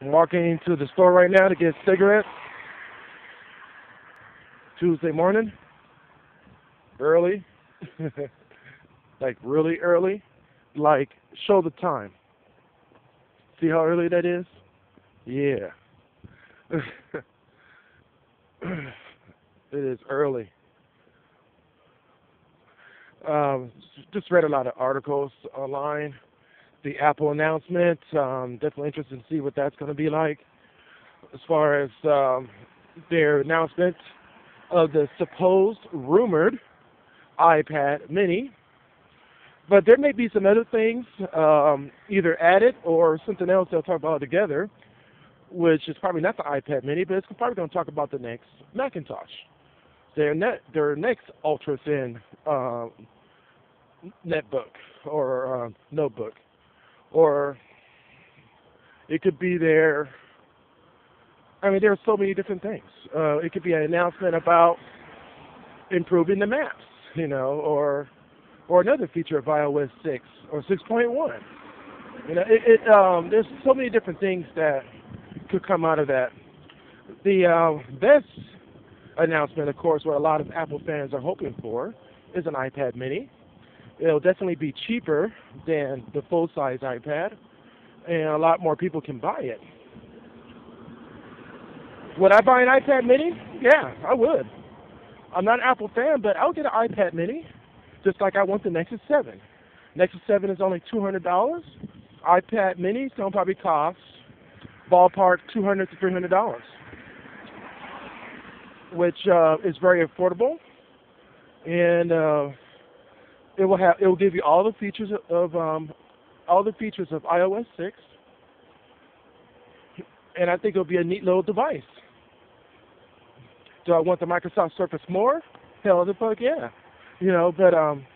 I'm walking to the store right now to get cigarettes. Tuesday morning. Early. like really early. Like show the time. See how early that is? Yeah. it is early. Um, just read a lot of articles online. The Apple announcement. Um, definitely interested to see what that's going to be like. As far as um, their announcement of the supposed rumored iPad Mini. But there may be some other things, um, either added or something else they'll talk about together, which is probably not the iPad Mini, but it's probably going to talk about the next Macintosh, their net, their next ultra thin uh, netbook or uh, notebook, or it could be their. I mean, there are so many different things. Uh, it could be an announcement about improving the maps, you know, or or another feature of iOS 6 or 6.1. You know, it, it um, there's so many different things that could come out of that. The uh, best announcement, of course, what a lot of Apple fans are hoping for, is an iPad Mini. It'll definitely be cheaper than the full-size iPad, and a lot more people can buy it. Would I buy an iPad Mini? Yeah, I would. I'm not an Apple fan, but I'll get an iPad Mini, just like I want the Nexus 7. Nexus 7 is only $200. iPad Mini is going to probably cost ballpark $200 to $300, which uh, is very affordable, and uh, it will have it will give you all the features of um, all the features of iOS 6, and I think it'll be a neat little device. Do I want the Microsoft Surface more? Hell the fuck yeah. You know, but um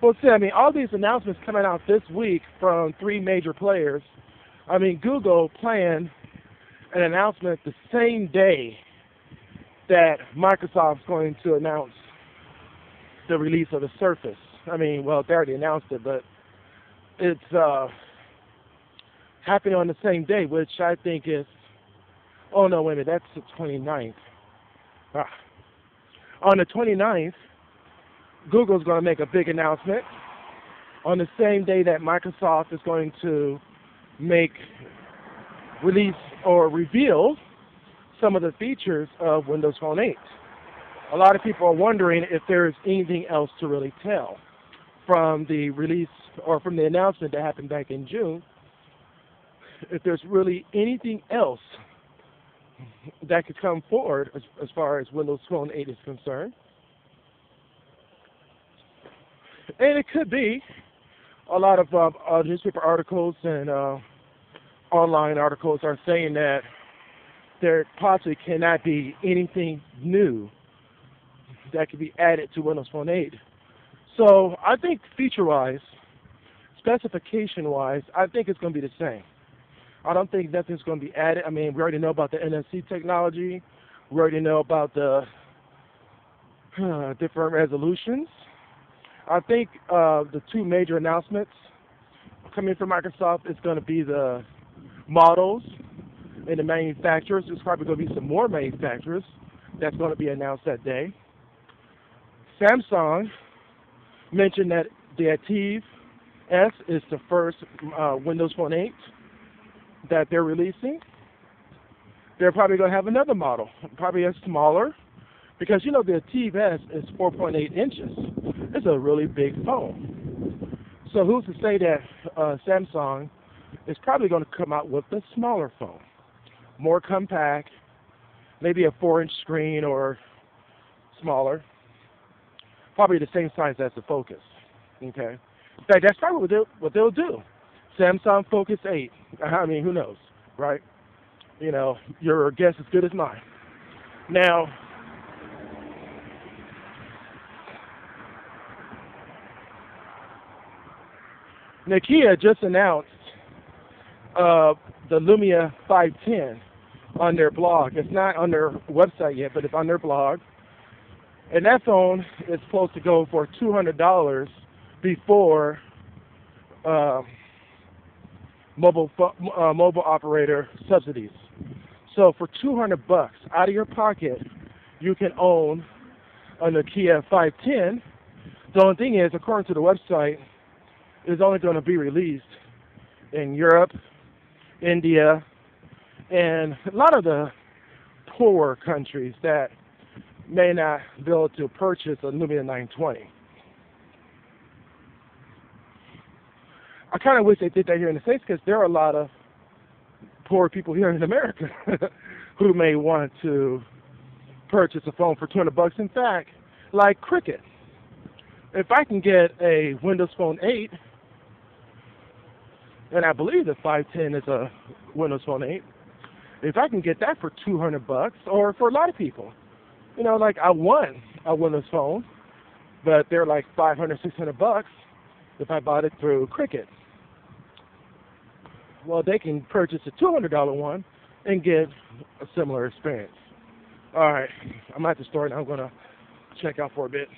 well see, I mean all these announcements coming out this week from three major players. I mean Google planned an announcement the same day that Microsoft's going to announce the release of the Surface. I mean, well, they already announced it, but it's uh, happening on the same day, which I think is. Oh no, wait a minute, that's the 29th. Ah. On the 29th, Google's going to make a big announcement on the same day that Microsoft is going to make release or reveal some of the features of Windows Phone 8. A lot of people are wondering if there's anything else to really tell from the release or from the announcement that happened back in June. If there's really anything else that could come forward as, as far as Windows Phone 8 is concerned. And it could be a lot of uh, uh, newspaper articles and uh, online articles are saying that there possibly cannot be anything new that could be added to Windows Phone 8. So I think feature-wise, specification-wise, I think it's going to be the same. I don't think nothing's going to be added. I mean, we already know about the NFC technology. We already know about the uh, different resolutions. I think uh, the two major announcements coming from Microsoft is going to be the models and the manufacturers. There's probably going to be some more manufacturers that's going to be announced that day. Samsung mentioned that the ATIV S is the first uh, Windows Phone 8 that they're releasing. They're probably going to have another model, probably a smaller, because you know the ATIV S is 4.8 inches. It's a really big phone. So who's to say that uh, Samsung is probably going to come out with a smaller phone, more compact, maybe a four-inch screen or smaller, probably the same size as the Focus. Okay, in fact, that's probably what they'll, what they'll do. Samsung Focus 8. I mean, who knows, right? You know, your guess is good as mine. Now, Nokia just announced uh, the Lumia 510 on their blog. It's not on their website yet, but it's on their blog. And that phone is supposed to go for $200 before uh, mobile uh, mobile operator subsidies. So for 200 bucks out of your pocket, you can own a Nokia 510. The only thing is, according to the website, it's only going to be released in Europe, India, and a lot of the poorer countries that may not be able to purchase a Lumia 920. I kind of wish they did that here in the States because there are a lot of poor people here in America who may want to purchase a phone for 200 bucks. In fact, like Cricket, if I can get a Windows Phone 8, and I believe the 510 is a Windows Phone 8, if I can get that for 200 bucks, or for a lot of people, you know, like I want a Windows Phone, but they're like 500, 600 bucks if I bought it through Cricket. Well, they can purchase a $200 one and get a similar experience. All right, I'm at the store and I'm going to check out for a bit.